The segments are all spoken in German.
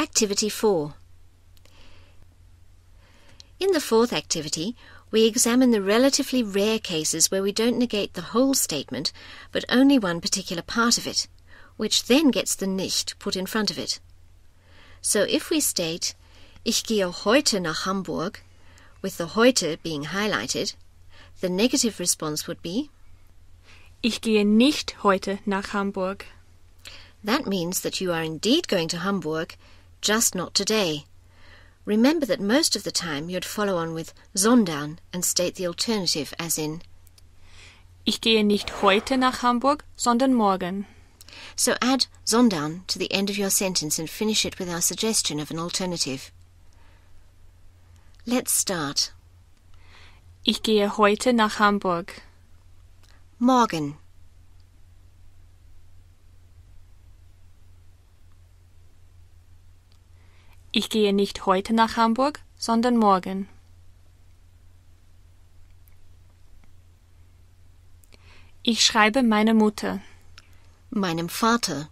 Activity 4. In the fourth activity, we examine the relatively rare cases where we don't negate the whole statement, but only one particular part of it, which then gets the nicht put in front of it. So if we state, Ich gehe heute nach Hamburg, with the heute being highlighted, the negative response would be, Ich gehe nicht heute nach Hamburg. That means that you are indeed going to Hamburg, just not today. Remember that most of the time you'd follow on with sondern and state the alternative as in. Ich gehe nicht heute nach Hamburg, sondern morgen. So add sondern to the end of your sentence and finish it with our suggestion of an alternative. Let's start. Ich gehe heute nach Hamburg. Morgen. Ich gehe nicht heute nach Hamburg, sondern morgen. Ich schreibe meine Mutter. Meinem Vater.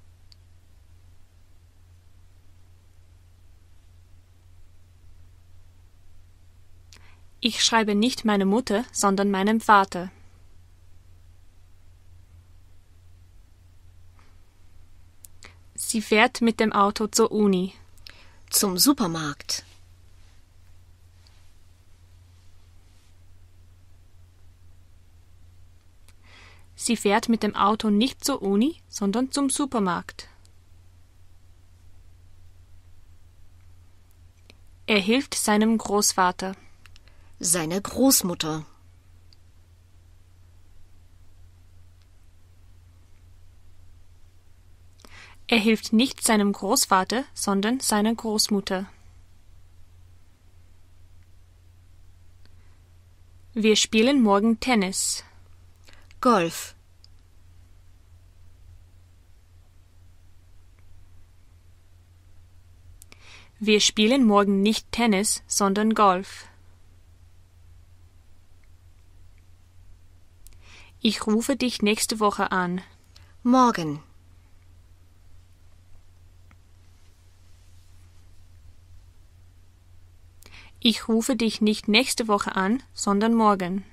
Ich schreibe nicht meine Mutter, sondern meinem Vater. Sie fährt mit dem Auto zur Uni. Zum Supermarkt. Sie fährt mit dem Auto nicht zur Uni, sondern zum Supermarkt. Er hilft seinem Großvater. Seine Großmutter. Er hilft nicht seinem Großvater, sondern seiner Großmutter. Wir spielen morgen Tennis. Golf. Wir spielen morgen nicht Tennis, sondern Golf. Ich rufe dich nächste Woche an. Morgen. Ich rufe dich nicht nächste Woche an, sondern morgen.